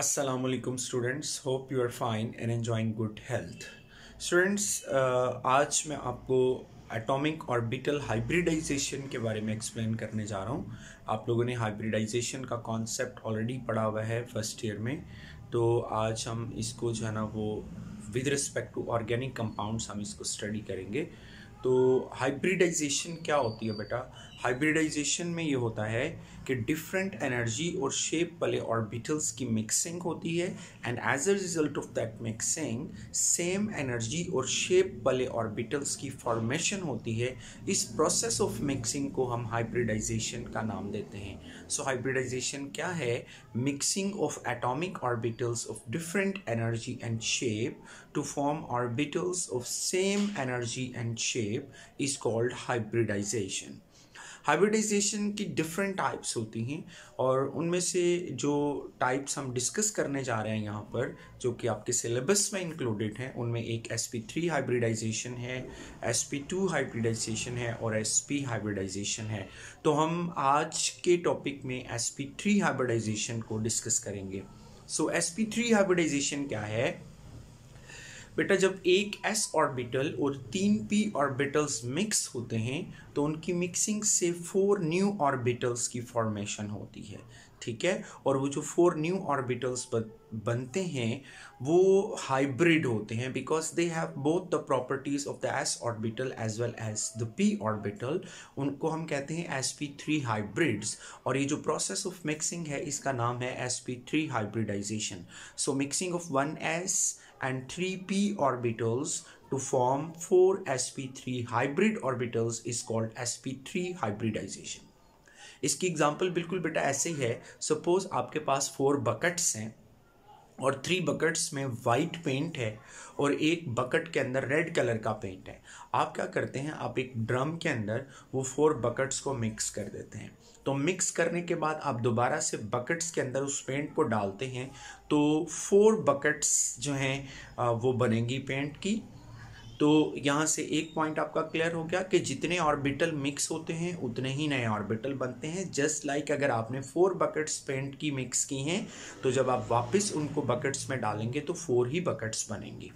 Students. Hope you are fine and enjoying good health. Students uh, आज मैं आपको atomic orbital hybridisation के बारे में एक्सप्लेन करने जा रहा हूँ। आप लोगों ने हाइब्रिडाइजेशन का कॉन्सेप्ट ऑलरेडी पढ़ा हुआ है फ़र्स्ट ईयर में। तो आज हम इसको जो है ना वो with respect to organic compounds हम इसको स्टडी करेंगे। तो हाइब्रिडाइजेशन क्या होती है बेटा? हाइब्रिडाइजेशन में ये होता है कि डिफरेंट एनर्जी और शेप वाले ऑर्बिटल्स की मिक्सिंग होती है and as a result of that mixing same energy और शेप वाले ऑर्बिटल्स की फॉर्मेशन होती है। इस प्रोसेस ऑफ़ मिक्सिंग को हम हाइब्रिडाइजेशन का नाम देते हैं। सो हाइब्रिडाइजेशन क्या है? Mixing of atomic orbitals of different energy and shape to form orbitals of same energy and shape is called hybridisation hybridisation की डिफरेंट टाइप्स होती हैं और उनमें से जो टाइप्स हम डिस्कस करने जा रहे हैं यहाँ पर, जो कि आपके सिलेबस में इंक्लूडेड हैं, उनमें एक एस पी थ्री हाइब्रिडाइजेशन है एस पी टू हाइब्रिडाइजेशन है और एस पी हाइब्रिडाइजेशन है। तो हम आज के टॉपिक में एस पी थ्री हाइब्रिडाइजेशन को डिस्कस करेंगे। So S P three hybridisation क्या है? बेटा, जब एक एस ऑर्बिटल और तीन पी ऑर्बिटल्स मिक्स होते हैं तो उनकी मिक्सिंग से फोर न्यू ऑर्बिटल्स की फॉर्मेशन होती है, ठीक है? और वो जो फोर न्यू ऑर्बिटल्स बनते हैं, वो हाइब्रिड होते हैं because they have both the properties of the S orbital as well as the P orbital उनको हम कहते हैं एस पी थ्री हाइब्रिड्स और ये जो प्रोसेस ऑफ़ मिक्सिंग है, इसका नाम है S P three hybridisation so mixing of one S and 3p orbitals to form 4 sp3 hybrid orbitals is called sp3 hybridization. इसकी एग्जांपल बिल्कुल बेटा ऐसे ही है। सपोज़ आपके पास फोर बकेट्स हैं और थ्री बकेट्स में वाइट पेंट है और एक बकेट के अंदर रेड कलर का पेंट है। आप क्या करते हैं? आप एक ड्रम के अंदर वो फोर बकेट्स को मिक्स कर देते हैं। तो मिक्स करने के बाद आप दोबारा से बकेट्स के अंदर उस पेंट को डालते हैं तो फोर बकेट्स जो हैं वो बनेंगी पेंट की। तो यहाँ से एक पॉइंट आपका क्लियर हो गया कि जितने ऑर्बिटल मिक्स होते हैं, उतने ही नए ऑर्बिटल बनते हैं। जस्ट लाइक like अगर आपने फोर बकेट्स पेंट की मिक्स की हैं तो जब आप वापस उनको बकेट्स में डालेंगे तो फोर ही बकेट्स बनेंगी।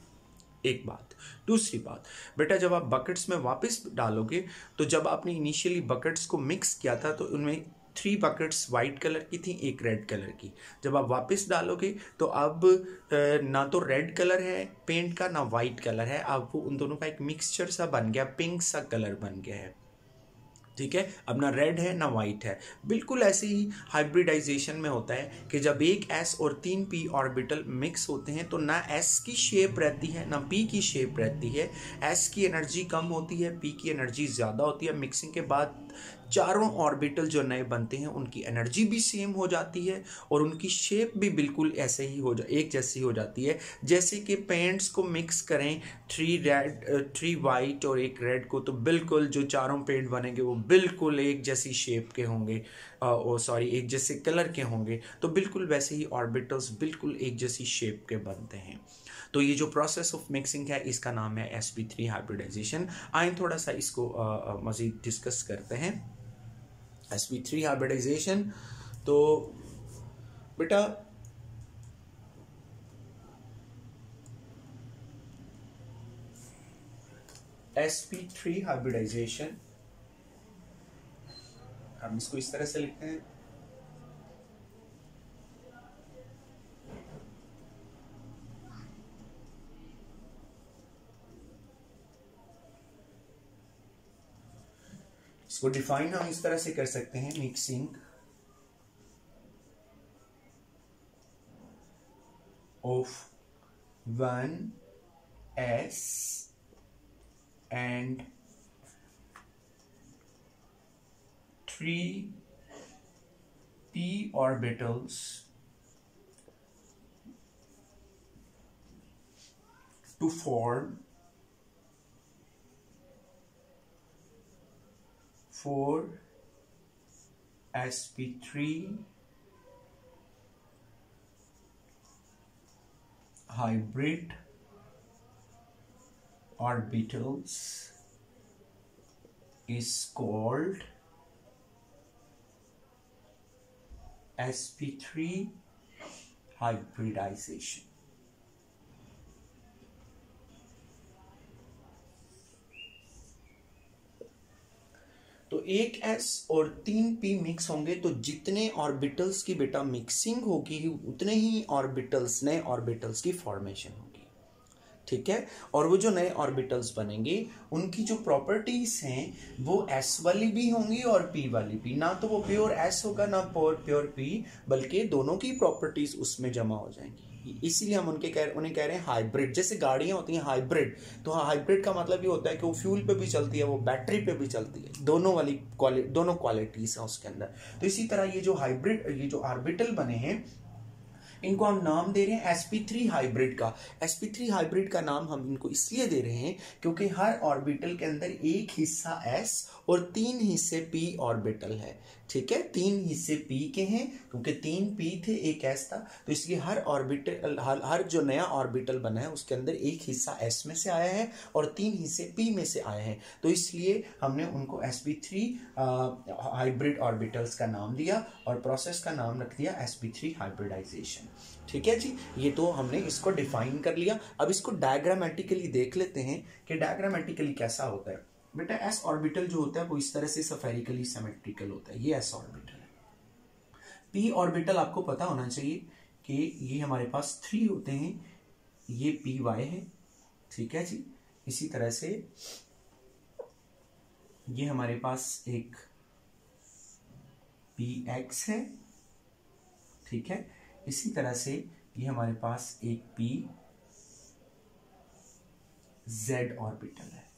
एक बात। दूसरी बात, बेटा जब आप बकेट्स में वापस डालोगे तो जब आपने इनिशियली बकेट्स को मिक्स किया था तो उनमें थ्री बकेट्स वाइट कलर की थी, एक रेड कलर की। जब आप वापस डालोगे तो अब ना तो रेड कलर है पेंट का, ना वाइट कलर है। अब वो उन दोनों का एक मिक्सचर सा बन गया पिंक सा कलर बन गया है। ठीक है? अब ना रेड है, ना वाइट है। बिल्कुल ऐसे ही हाइब्रिडाइजेशन में होता है कि जब एक एस और तीन पी ऑर्बिटल मिक्स होते हैं तो ना एस की शेप रहती है, ना पी की शेप रहती है। एस की एनर्जी कम होती है पी की एनर्जी ज़्यादा होती है। मिक्सिंग के बाद चारों ऑर्बिटल जो नए बनते हैं, उनकी एनर्जी भी सेम हो जाती है और उनकी शेप भी बिल्कुल ऐसे ही हो जा, एक जैसी हो जाती है। जैसे कि पेंट्स को मिक्स करें थ्री रेड थ्री वाइट और एक रेड को तो बिल्कुल जो चारों पेंट बनेंगे, वो बिल्कुल एक जैसी शेप के होंगे सॉरी एक जैसे कलर के होंगे तो बिल्कुल वैसे ही ऑर्बिटल्स बिल्कुल एक जैसी शेप के बनते हैं। तो ये जो प्रोसेस ऑफ़ मिक्सिंग है, इसका नाम है एस पी थ्री हाइब्रिडाइजेशन आए थोड़ा सा इसको मज़ीद डिस्कस करते हैं। एस पी थ्री हाइब्रिडाइजेशन तो बेटा एस पी थ्री हाइब्रिडाइजेशन हम इसको इस तरह से लिखते हैं। इसको डिफाइन हम इस तरह से कर सकते हैं mixing of one S and three P orbitals to form 4 sp3 hybrid orbitals is called sp3 hybridization. तो एक एस और तीन पी मिक्स होंगे तो जितने ऑर्बिटल्स की बेटा मिक्सिंग होगी, उतने ही ऑर्बिटल्स नए ऑर्बिटल्स की फॉर्मेशन होगी। ठीक है? और वो जो नए ऑर्बिटल्स बनेंगे, उनकी जो प्रॉपर्टीज़ हैं, वो एस वाली भी होंगी और पी वाली भी। ना तो वो प्योर एस होगा, ना प्योर प्योर पी बल्कि दोनों की प्रॉपर्टीज़ उसमें जमा हो जाएँगी। इसीलिए हम उनके कह, उन्हें कह रहे हैं हाइब्रिड जैसे गाड़ियाँ होती हैं हाइब्रिड तो हाँ हाइब्रिड का मतलब ये होता है कि वो फ्यूल पे भी चलती है, वो बैटरी पे भी चलती है। दोनों वाली क्वालिटी दोनों क्वालिटीज हैं उसके अंदर। तो इसी तरह ये जो हाइब्रिड ये जो आर्बिटल बने हैं, इनको हम नाम दे रहे हैं sp3 हाइब्रिड का। Sp3 हाइब्रिड का नाम हम इनको इसलिए दे रहे हैं क्योंकि हर ऑर्बिटल के अंदर एक हिस्सा s और तीन हिस्से p ऑर्बिटल है। ठीक है? तीन हिस्से पी के हैं क्योंकि तीन पी थे एक एस था। तो इसलिए हर ऑर्बिटल हर, हर जो नया ऑर्बिटल बना है उसके अंदर एक हिस्सा एस में से आया है और तीन हिस्से पी में से आए हैं। तो इसलिए हमने उनको S B three hybrid orbitals का नाम दिया और प्रोसेस का नाम रख दिया एस बी थ्री हाइब्रिडाइजेशन ठीक है जी? ये तो हमने इसको डिफाइन कर लिया। अब इसको डायग्रामेटिकली देख लेते हैं कि डायग्रामेटिकली कैसा होता है। बेटा एस ऑर्बिटल जो होता है, वो इस तरह से सफेरिकली सिमेट्रिकल होता है। ये एस ऑर्बिटल है। पी ऑर्बिटल आपको पता होना चाहिए कि ये हमारे पास थ्री होते हैं। ये पी वाई है, ठीक है जी? इसी तरह से ये हमारे पास एक पी एक्स है, ठीक है? इसी तरह से ये हमारे पास एक पी जेड ऑर्बिटल है।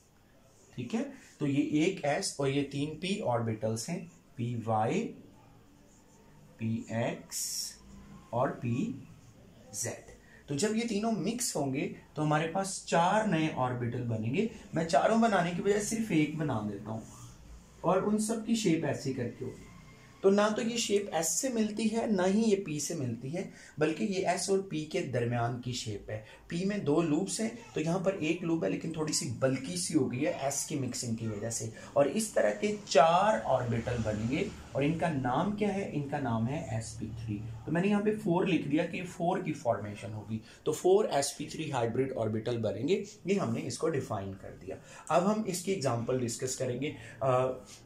ठीक है? तो ये एक एस और ये तीन पी ऑर्बिटल्स हैं। पी वाई पी एक्स और पी जेड तो जब ये तीनों मिक्स होंगे तो हमारे पास चार नए ऑर्बिटल बनेंगे। मैं चारों बनाने की बजाय सिर्फ़ एक बना देता हूँ। और उन सब की शेप ऐसी करके होगी तो ना तो ये शेप एस से मिलती है, ना ही ये पी से मिलती है, बल्कि ये एस और पी के दरमियान की शेप है। पी में दो लूप्स हैं तो यहाँ पर एक लूप है, लेकिन थोड़ी सी बल्कि सी हो गई है एस की मिक्सिंग की वजह से। और इस तरह के चार ऑर्बिटल बनेंगे और इनका नाम क्या है? इनका नाम है एस पी थ्री तो मैंने यहाँ पे फोर लिख दिया कि फोर की फॉर्मेशन होगी। तो four S P three hybrid orbital बनेंगे। ये हमने इसको डिफाइन कर दिया। अब हम इसकी एग्ज़ाम्पल डिस्कस करेंगे।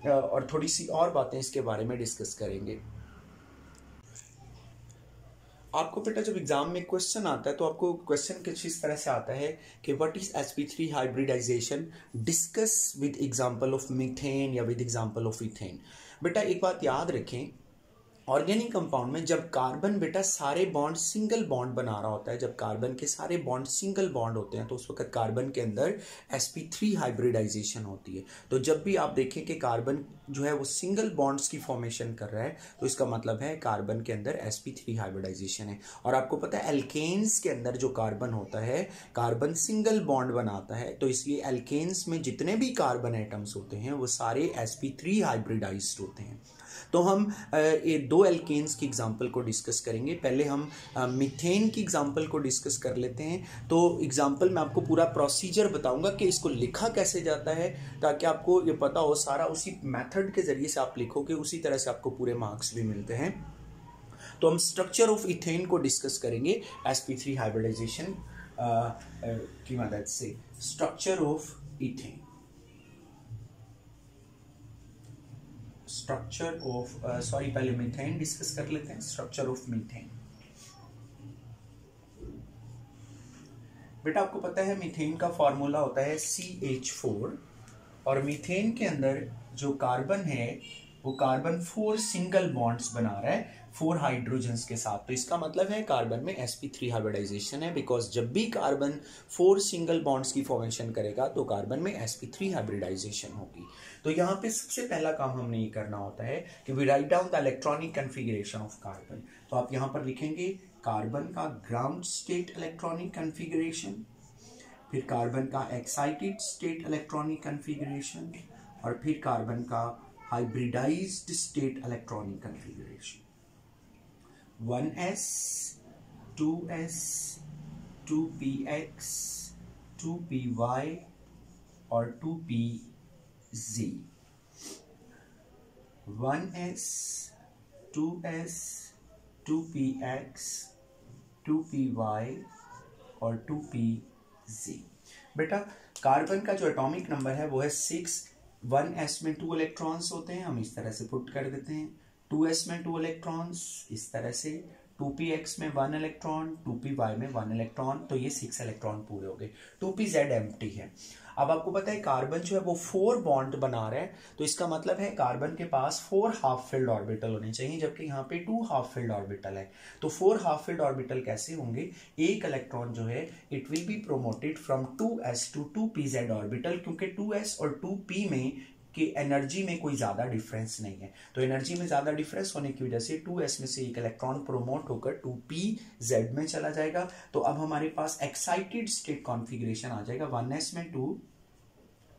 और थोड़ी सी और बातें इसके बारे में डिस्कस करेंगे। आपको बेटा जब एग्ज़ाम में क्वेश्चन आता है तो आपको क्वेश्चन किस इस तरह से आता है कि what is S P three hybridization discuss with example of methane या विद एग्जांपल ऑफ़ इथेन बेटा एक बात याद रखें ऑर्गेनिक कंपाउंड में जब कार्बन बेटा सारे बॉन्ड सिंगल बॉन्ड बना रहा होता है, जब कार्बन के सारे बॉन्ड सिंगल बॉन्ड होते हैं तो उस वक्त कार्बन के अंदर sp3 हाइब्रिडाइजेशन होती है। तो जब भी आप देखें कि कार्बन जो है वो सिंगल बॉन्ड्स की फॉर्मेशन कर रहा है तो इसका मतलब है कार्बन के अंदर sp3 हाइब्रिडाइजेशन है। और आपको पता है एल्केन्स के अंदर जो कार्बन होता है, कार्बन सिंगल बॉन्ड बनाता है तो इसलिए एल्केन्स में जितने भी कार्बन एटम्स होते हैं, वो सारे sp3 हाइब्रिडाइज्ड होते हैं। तो हम ये दो एल्केन्स की एग्जांपल को डिस्कस करेंगे। पहले हम मिथेन की एग्जांपल को डिस्कस कर लेते हैं। तो एग्जांपल मैं आपको पूरा प्रोसीजर बताऊँगा कि इसको लिखा कैसे जाता है, ताकि आपको ये पता हो, सारा उसी मेथड के ज़रिए से आप लिखोगे, उसी तरह से आपको पूरे मार्क्स भी मिलते हैं। तो हम स्ट्रक्चर ऑफ़ इथेन को डिस्कस करेंगे एस पी थ्री हाइब्रिडाइजेशन की मदद से। Structure of ethane structure of sorry पहले मीथेन डिस्कस कर लेते हैं स्ट्रक्चर ऑफ़ मीथेन बेटा, आपको पता है मीथेन का फॉर्मूला होता है सी एच फोर और मीथेन के अंदर जो कार्बन है, वो कार्बन फोर सिंगल बॉन्ड्स बना रहा है। फोर हाइड्रोजन्स के साथ। तो इसका मतलब है कार्बन में sp3 हाइब्रिडाइजेशन है बिकॉज़ जब भी कार्बन फोर सिंगल बॉन्ड्स की फॉर्मेशन करेगा तो कार्बन में sp3 हाइब्रिडाइजेशन होगी। तो यहाँ पे सबसे पहला काम हमने ये करना होता है कि we write down the electronic configuration of carbon तो आप यहाँ पर लिखेंगे कार्बन का ग्राउंड स्टेट इलेक्ट्रॉनिक कन्फिग्रेशन फिर कार्बन का एक्साइटेड स्टेट इलेक्ट्रॉनिक कन्फिग्रेशन और फिर कार्बन का hybridized state electronic configuration one S two S two P X two P Y और two P Z. 1S, 2S, 2PX, two P Y और two P जी बेटा carbon का जो atomic number है वो है सिक्स वन एस में two electrons होते हैं हम इस तरह से पुट कर देते हैं। टू एस में टू इलेक्ट्रॉन्स, इस तरह से टू पी एक्स में one electron, two P Y में वन इलेक्ट्रॉन तो ये सिक्स इलेक्ट्रॉन पूरे हो गए। टू पी जेड एम है। अब आपको पता है कार्बन जो है वो फोर बॉन्ड बना रहा है तो इसका मतलब है कार्बन के पास फोर हाफ़ फ़ील्ड ऑर्बिटल होने चाहिए, जबकि यहाँ पे टू हाफ़ फ़ील्ड ऑर्बिटल है। तो फोर हाफ़ फ़ील्ड ऑर्बिटल कैसे होंगे? एक इलेक्ट्रॉन जो है it will be promoted from two S to two P Z orbital, क्योंकि टू एस और टू पी में कि एनर्जी में कोई ज़्यादा डिफरेंस नहीं है। तो एनर्जी में ज़्यादा डिफरेंस होने की वजह से टू एस में से एक इलेक्ट्रॉन प्रोमोट होकर टू पी जेड में चला जाएगा। तो अब हमारे पास एक्साइटेड स्टेट कॉन्फिग्रेशन आ जाएगा। वन एस में टू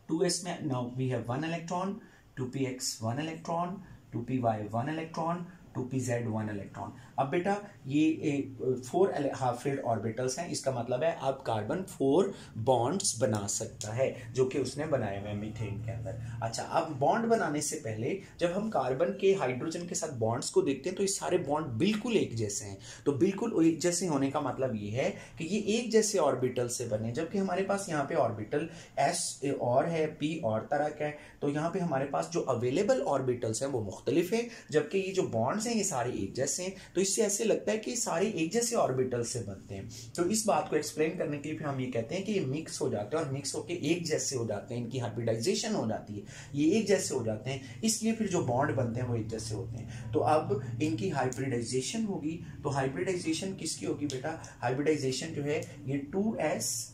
टू एस में now we have one electron two P X one electron two P Y one electron two P Z one electron अब बेटा, ये फोर हाफ़ फ़ील्ड ऑर्बिटल्स हैं, इसका मतलब है अब कार्बन फोर बॉन्ड्स बना सकता है, जो कि उसने बनाए हुए मीथेन के अंदर। अच्छा अब बॉन्ड बनाने से पहले, जब हम कार्बन के हाइड्रोजन के साथ बॉन्ड्स को देखते हैं तो ये सारे बॉन्ड बिल्कुल एक जैसे हैं। तो बिल्कुल एक जैसे होने का मतलब ये है कि ये एक जैसे ऑर्बिटल से बने, जबकि हमारे पास यहाँ पे ऑर्बिटल एस और है पी और तरह का है। तो यहाँ पे हमारे पास जो अवेलेबल ऑर्बिटल्स हैं, वो मुख्तलिफ़ है, जबकि ये जो बॉन्ड्स हैं ये सारे एक जैसे हैं। तो इससे ऐसे लगता है कि सारे एक जैसे ऑर्बिटल से बनते हैं। तो इस बात को एक्सप्लेन करने के लिए फिर हम ये कहते हैं कि ये मिक्स हो जाते हैं और मिक्स होकर एक जैसे हो जाते हैं। इनकी हाइब्रिडाइजेशन हो जाती है। ये एक जैसे हो जाते हैं। इसलिए फिर जो बॉन्ड बनते हैं वो एक जैसे होते हैं। तो अब इनकी हाइब्रिडाइजेशन होगी। तो हाइब्रिडाइजेशन किसकी होगी बेटा? हाइब्रिडाइजेशन जो है ये two S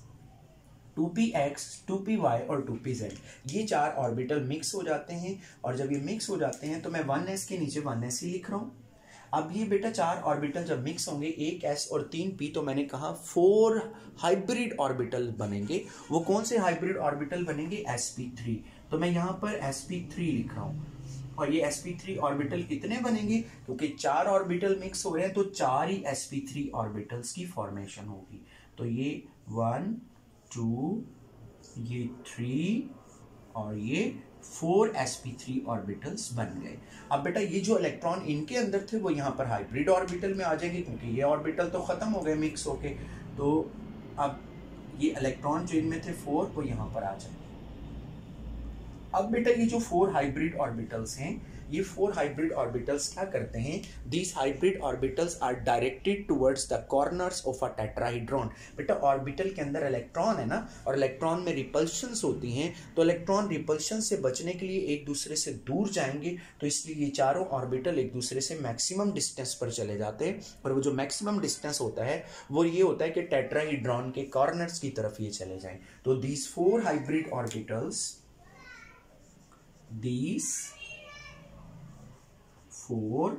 two P X, two P Y और टू पी जेड। ये चार ऑर्बिटल मिक्स हो जाते हैं और जब ये मिक्स हो जाते हैं तो मैं वन एस के नीचे वन एस ही लिख रहा हूँ। अब ये बेटा चार ऑर्बिटल जब मिक्स होंगे, एक एस और तीन पी तो मैंने कहा फोर हाइब्रिड ऑर्बिटल बनेंगे। वो कौन से हाइब्रिड ऑर्बिटल बनेंगे? एस पी थ्री तो मैं यहाँ पर एस पी थ्री लिख रहा हूँ। और ये sp3 ऑर्बिटल कितने बनेंगे? क्योंकि चार ऑर्बिटल मिक्स हो रहे हैं तो चार ही sp3 ऑर्बिटल्स की फॉर्मेशन होगी। तो ये वन टू ये थ्री और ये फोर sp3 ऑर्बिटल्स बन गए। अब बेटा ये जो इलेक्ट्रॉन इनके अंदर थे, वो यहाँ पर हाइब्रिड ऑर्बिटल में आ जाएँगे, क्योंकि ये ऑर्बिटल तो खत्म हो गए मिक्स होके। तो अब ये इलेक्ट्रॉन जो इनमें थे फोर वो यहाँ पर आ जाएँगे। अब बेटा ये जो फोर हाइब्रिड ऑर्बिटल्स हैं ये फोर हाइब्रिड ऑर्बिटल्स क्या करते हैं? These hybrid orbitals are directed towards the corners of a tetrahedron बेटा ऑर्बिटल के अंदर इलेक्ट्रॉन है ना? और इलेक्ट्रॉन में रिपल्शंस होती हैं तो इलेक्ट्रॉन रिपल्शन से बचने के लिए एक दूसरे से दूर जाएँगे तो इसलिए ये चारों ऑर्बिटल एक दूसरे से मैक्सिमम डिस्टेंस पर चले जाते हैं। और वो जो मैक्सिमम डिस्टेंस होता है, वो ये होता है कि टेट्राहाइड्रॉन के कॉर्नर्स की तरफ़ ये चले जाएँ। तो these four hybrid orbitals these four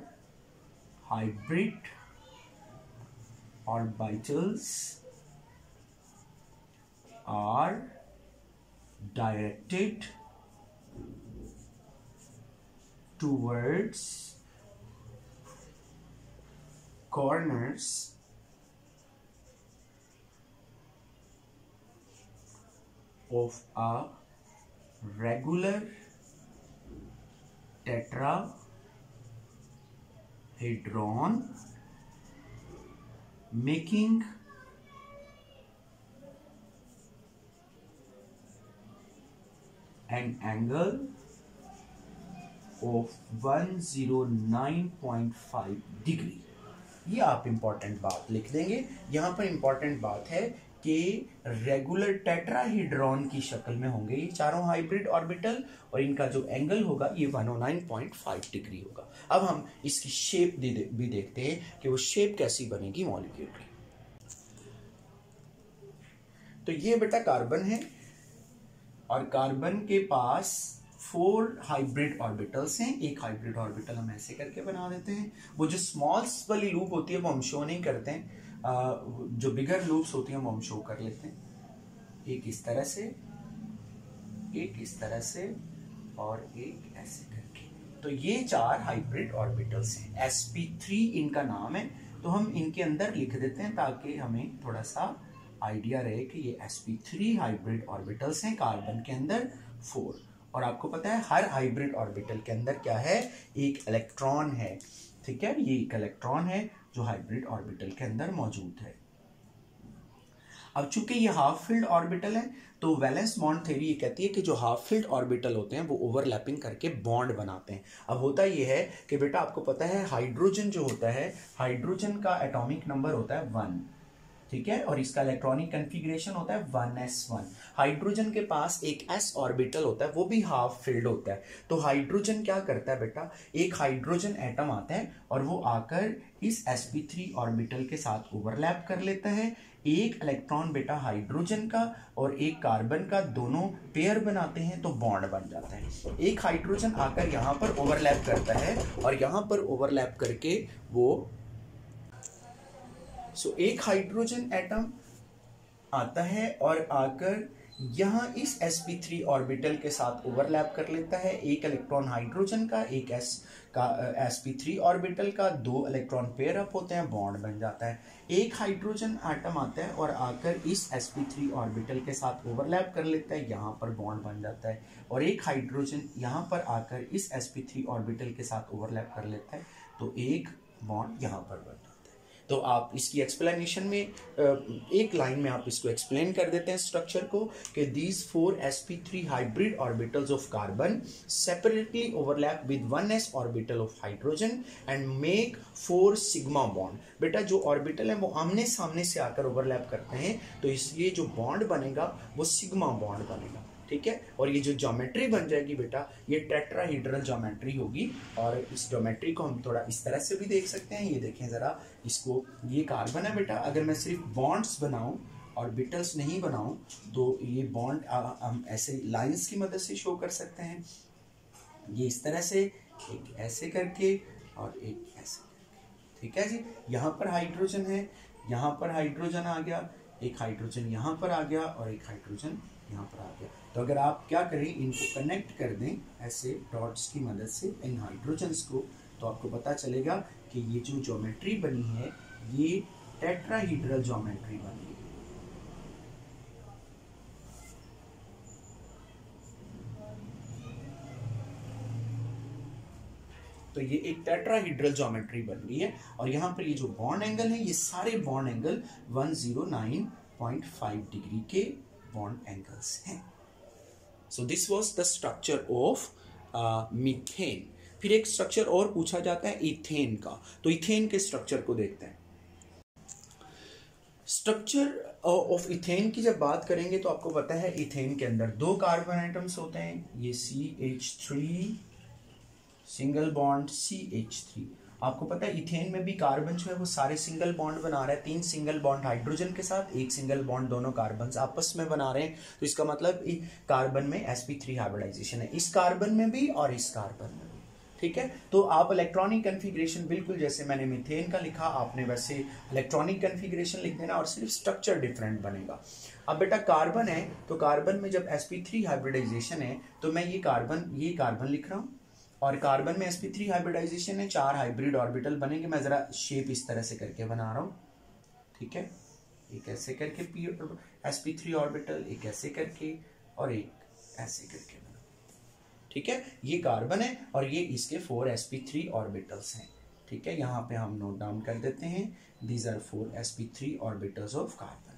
hybrid orbitals are directed towards corners of a regular tetrahedron making an angle of 109.5 degree ये आप इंपॉर्टेंट बात लिख देंगे। यहाँ पर इंपॉर्टेंट बात है के रेगुलर टेट्राहीड्रॉन की शक्ल में होंगे। ये चारों हाइब्रिड ऑर्बिटल और इनका जो एंगल होगा, ये 109.5 डिग्री होगा। अब हम इसकी शेप भी देखते हैं कि वो शेप कैसी बनेगी मॉलिक्यूल की। तो ये बेटा कार्बन है और कार्बन के पास फोर हाइब्रिड ऑर्बिटल्स हैं। एक हाइब्रिड ऑर्बिटल हम ऐसे करके बना देते हैं। वो जो स्मॉल्स वाली लूप होती है, वो हम शो नहीं करते हैं। जो बिगर लूप्स होती हैं वो हम शो कर लेते हैं। एक इस तरह से, एक इस तरह से और एक ऐसे करके। तो ये चार हाइब्रिड ऑर्बिटल्स हैं। Sp3 इनका नाम है तो हम इनके अंदर लिख देते हैं ताकि हमें थोड़ा सा आइडिया रहे कि ये sp3 हाइब्रिड ऑर्बिटल्स हैं कार्बन के अंदर फोर और आपको पता है, हर हाइब्रिड ऑर्बिटल के अंदर क्या है? एक इलेक्ट्रॉन है। ठीक है? ये एक इलेक्ट्रॉन है। जो हाइब्रिड ऑर्बिटल के अंदर मौजूद है। अब चूँकि ये हाफ़ फ़ील्ड ऑर्बिटल है तो वैलेंस बॉन्ड थ्योरी ये कहती है कि जो हाफ़ फ़ील्ड ऑर्बिटल होते हैं, वो ओवरलैपिंग करके बॉन्ड बनाते हैं। अब होता ये है कि बेटा आपको पता है हाइड्रोजन जो होता है हाइड्रोजन का एटॉमिक नंबर होता है वन ठीक है? और इसका इलेक्ट्रॉनिक कन्फिग्रेशन होता है वन एस वन हाइड्रोजन के पास एक एस ऑर्बिटल होता है, वो भी हाफ़ फिल्ड होता है। तो हाइड्रोजन क्या करता है बेटा? एक हाइड्रोजन एटम आता है और वो आकर इस sp3 ऑर्बिटल के साथ ओवरलैप कर लेता है। एक इलेक्ट्रॉन बेटा हाइड्रोजन का और एक कार्बन का दोनों पेयर बनाते हैं तो बॉन्ड बन जाता है। एक हाइड्रोजन आकर यहाँ पर ओवरलैप करता है और यहाँ पर ओवरलैप करके वो सो एक हाइड्रोजन एटम आता है और आकर यहाँ इस sp3 ऑर्बिटल के साथ ओवरलैप कर लेता है। एक इलेक्ट्रॉन हाइड्रोजन का, एक s का sp3 ऑर्बिटल का, दो इलेक्ट्रॉन पेयर अप होते हैं बॉन्ड बन जाता है। एक हाइड्रोजन एटम आता है और आकर इस sp3 ऑर्बिटल के साथ ओवरलैप कर लेता है, यहाँ पर बॉन्ड बन जाता है। और एक हाइड्रोजन यहाँ पर आकर इस sp3 ऑर्बिटल के साथ ओवरलैप कर लेता है तो एक बॉन्ड यहाँ पर बनता है। तो आप इसकी एक्सप्लेनेशन में एक लाइन में आप इसको एक्सप्लेन कर देते हैं स्ट्रक्चर को कि these four S P three hybrid orbitals of carbon separately overlap with one S orbital of hydrogen and make four sigma bond बेटा, जो ऑर्बिटल है, वो आमने सामने से आकर ओवरलैप करते हैं तो इसलिए जो बॉन्ड बनेगा, वो सिग्मा बॉन्ड बनेगा, ठीक है? और ये जो ज्योमेट्री बन जाएगी बेटा, ये टेट्राहीड्रल ज्योमेट्री होगी, और इस ज्योमेट्री को हम थोड़ा इस तरह से भी देख सकते हैं, ये देखें ज़रा इसको, ये कार्बन है बेटा, अगर मैं सिर्फ़ बॉन्ड्स बनाऊँ और बिटल्स नहीं बनाऊँ तो ये बॉन्ड हम ऐसे लाइंस की मदद से शो कर सकते हैं। ये इस तरह से, एक ऐसे करके और एक ऐसे करके। ठीक है जी? यहाँ पर हाइड्रोजन है, यहाँ पर हाइड्रोजन आ गया, एक हाइड्रोजन यहाँ पर आ गया और एक हाइड्रोजन यहाँ पर आ गया। तो अगर आप क्या करें, इनको कनेक्ट कर दें, ऐसे डॉट्स की मदद से इन हाइड्रोजन्स को तो आपको पता चलेगा कि ये जो ज्योमेट्री बनी है, ये टेट्राहीड्रल ज्योमेट्री बनी है। तो ये एक टेट्राहीड्रल ज्योमेट्री बन रही है और यहाँ पर ये जो बॉन्ड एंगल है, ये सारे बॉन्ड एंगल 109.5 डिग्री के बॉन्ड एंगल्स हैं। So this was the structure of methane फिर एक स्ट्रक्चर और पूछा जाता है इथेन का। तो इथेन के स्ट्रक्चर को देखते हैं? स्ट्रक्चर ऑफ़ इथेन की जब बात करेंगे तो आपको पता है इथेन के अंदर दो कार्बन आइटम्स होते हैं। ये C H three single bond C H three आपको पता है इथेन में भी कार्बन जो है वो सारे सिंगल बॉन्ड बना रहे हैं। तीन सिंगल बॉन्ड हाइड्रोजन के साथ, एक सिंगल बॉन्ड दोनों कार्बन आपस में बना रहे हैं। तो इसका मतलब कार्बन में sp3 हाइब्रिडाइजेशन है। इस कार्बन में भी और इस कार्बन में ठीक है? तो आप इलेक्ट्रॉनिक कन्फिग्रेशन बिल्कुल जैसे मैंने मिथेन का लिखा, आपने वैसे इलेक्ट्रॉनिक कन्फिग्रेशन लिख देना और सिर्फ़ स्ट्रक्चर डिफरेंट बनेगा। अब बेटा कार्बन है तो कार्बन में जब sp3 हाइब्रिडाइजेशन है तो मैं ये कार्बन ये कार्बन लिख रहा हूँ और कार्बन में sp3 हाइब्रिडाइजेशन है, चार हाइब्रिड ऑर्बिटल बनेंगे। मैं जरा शेप इस तरह से करके बना रहा हूँ। ठीक है? एक ऐसे करके पी sp3 ऑर्बिटल एक ऐसे करके और एक ऐसे करके। ठीक है? ये कार्बन है और ये इसके फोर एस sp3 ऑर्बिटल्स हैं। ठीक है? यहाँ पे हम नोट डाउन कर देते हैं। These are four sp3 orbitals of carbon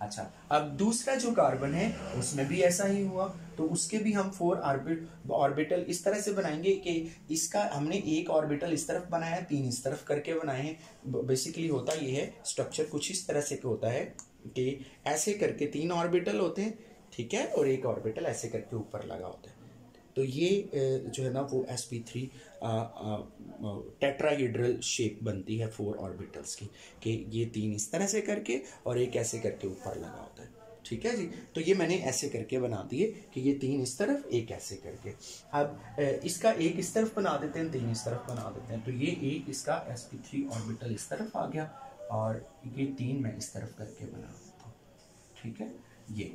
अच्छा अब दूसरा जो कार्बन है, उसमें भी ऐसा ही हुआ। तो उसके भी हम फोर ऑर्बिट ऑर्बिटल इस तरह से बनाएँगे कि इसका हमने एक ऑर्बिटल इस तरफ़ बनाया, तीन इस तरफ़ करके बनाए। हैं बेसिकली होता ये है स्ट्रक्चर कुछ इस तरह से होता है कि ऐसे करके तीन ऑर्बिटल होते हैं। ठीक है? और एक ऑर्बिटल ऐसे करके ऊपर लगा होता है। तो ये जो है ना, वो S P three tetrahedral shape बनती है फोर ऑर्बिटल्स की, कि ये तीन इस तरह से करके और एक ऐसे करके ऊपर लगा होता है। ठीक है जी? तो ये मैंने ऐसे करके बना दिए कि ये तीन इस तरफ़, एक ऐसे करके। अब इसका एक इस तरफ़ बना देते हैं, तीन इस तरफ़ बना देते हैं। तो ये एक इसका एस पी थ्री ऑर्बिटल इस तरफ़ आ गया और ये तीन मैं इस तरफ़ करके बना देता हूँ। ठीक है? ये।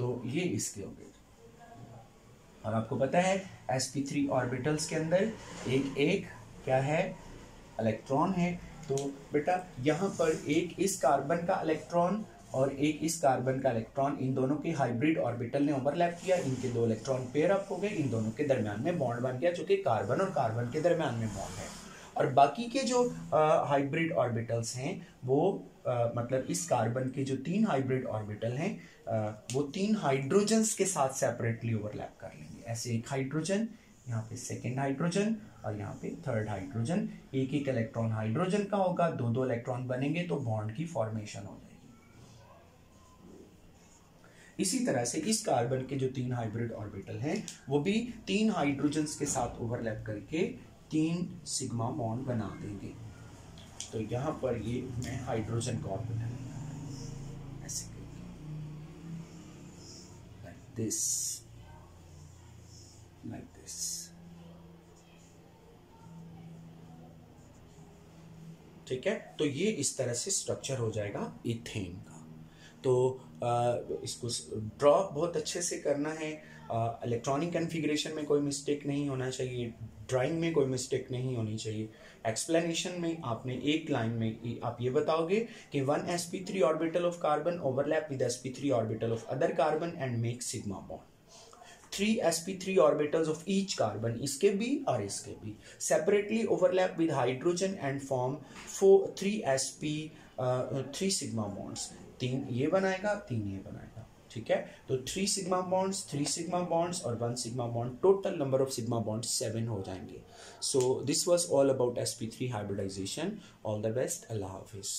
तो ये इसके गए और आपको पता है sp3 ऑर्बिटल्स के अंदर एक एक क्या है? इलेक्ट्रॉन है। तो बेटा, यहाँ पर एक इस कार्बन का इलेक्ट्रॉन और एक इस कार्बन का इलेक्ट्रॉन इन दोनों के हाइब्रिड ऑर्बिटल ने ओवरलैप किया। इनके दो इलेक्ट्रॉन पेयर अप हो गए। इन दोनों के दरमियान में बॉन्ड बन गया, जो कि कार्बन और कार्बन के दरमियान में बॉन्ड है। और बाकी के जो हाइब्रिड ऑर्बिटल्स हैं वो आ, मतलब इस कार्बन के जो तीन हाइब्रिड ऑर्बिटल हैं वो तीन हाइड्रोजन्स के साथ सेपरेटली ओवरलैप कर लेंगे। ऐसे एक हाइड्रोजन यहाँ पे सेकेंड हाइड्रोजन और यहाँ पे थर्ड हाइड्रोजन एक एक इलेक्ट्रॉन हाइड्रोजन का होगा दो दो इलेक्ट्रॉन बनेंगे तो बॉन्ड की फॉर्मेशन हो जाएगी। इसी तरह से इस कार्बन के जो तीन हाइब्रिड ऑर्बिटल हैं वो भी तीन हाइड्रोजन्स के साथ ओवरलैप करके तीन सिग्मा बॉन्ड बना देंगे। तो यहाँ पर ये मैं हाइड्रोजन का ऑर्बिटल ऐसे लाइक दिस लाइक दिस ठीक है? तो ये इस तरह से स्ट्रक्चर हो जाएगा इथेन का। तो इसको ड्रॉ बहुत अच्छे से करना है। इलेक्ट्रॉनिक कन्फिग्रेशन में कोई मिस्टेक नहीं होना चाहिए। ड्राइंग में कोई मिस्टेक नहीं होनी चाहिए। एक्सप्लेनेशन में आपने एक लाइन में आप ये बताओगे कि one S P three orbital of carbon overlap with S P three orbital of other carbon and make sigma bond three S P three orbitals of each carbon इसके भी और इसके भी। Separately overlap with hydrogen and form four three S P three sigma bonds तीन, ये बनाएगा, तीन ये बनाएगा, ठीक है? तो three sigma bonds three sigma bonds और one sigma bond total number of sigma bond seven हो जाएँगे। So this was all about S P three hybridization all the best अल्लाह हाफिज़